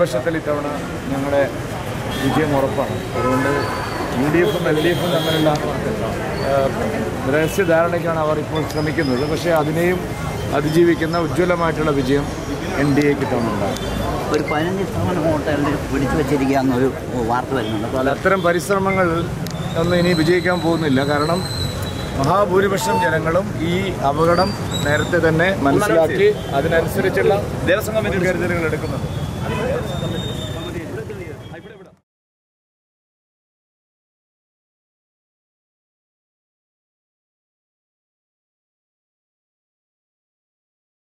ഭൂരിപക്ഷത്തിൽ ഇത്തവണ ഞങ്ങളുടെ വിജയം ഉറപ്പാണ്. അതുകൊണ്ട് യു ഡി എഫും എൽ ഡി എഫും തമ്മിലുള്ള രഹസ്യധാരണയ്ക്കാണ് അവർ ഇപ്പോൾ ശ്രമിക്കുന്നത്. പക്ഷേ അതിനെയും അതിജീവിക്കുന്ന ഉജ്ജ്വലമായിട്ടുള്ള വിജയം എൻ ഡി എക്ക് ഇത്തവണ ഒരു പതിനഞ്ച് ശതമാനം വോട്ട് എൽ ഡി പിടിച്ചു വെച്ചിരിക്കുക എന്നൊരു വാർത്ത വരുന്നുണ്ട്. അപ്പോൾ അത്തരം പരിശ്രമങ്ങൾ ഒന്നും ഇനി വിജയിക്കാൻ പോകുന്നില്ല. കാരണം മഹാഭൂരിപക്ഷം ജനങ്ങളും ഈ അപകടം നേരത്തെ തന്നെ മനസ്സിലാക്കി അതിനനുസരിച്ചുള്ള ദേവസ്വം കമ്മിറ്റി കരുതലുകൾ എടുക്കുന്നുണ്ട്. Beleza?